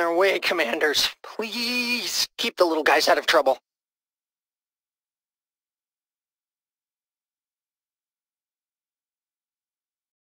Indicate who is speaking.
Speaker 1: their way, Commanders. Please keep the little guys out of trouble.